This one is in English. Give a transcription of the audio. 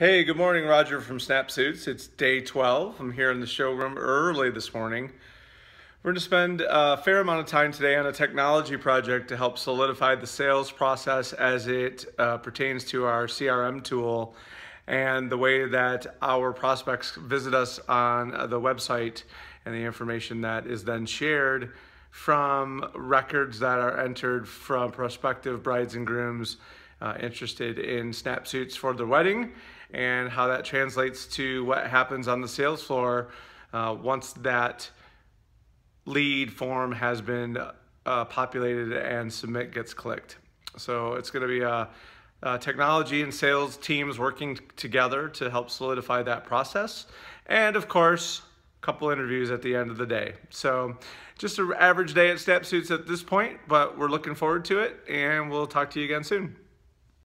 Hey, good morning, Roger from Snapsuits. It's day 12. I'm here in the showroom early this morning. We're going to spend a fair amount of time today on a technology project to help solidify the sales process as it uh, pertains to our CRM tool and the way that our prospects visit us on the website and the information that is then shared from records that are entered from prospective brides and grooms uh, interested in snap suits for their wedding and how that translates to what happens on the sales floor uh, once that lead form has been uh, populated and submit gets clicked. So it's going to be a, a, technology and sales teams working together to help solidify that process. And of course, couple interviews at the end of the day. So just an average day at Snapsuits at this point, but we're looking forward to it and we'll talk to you again soon.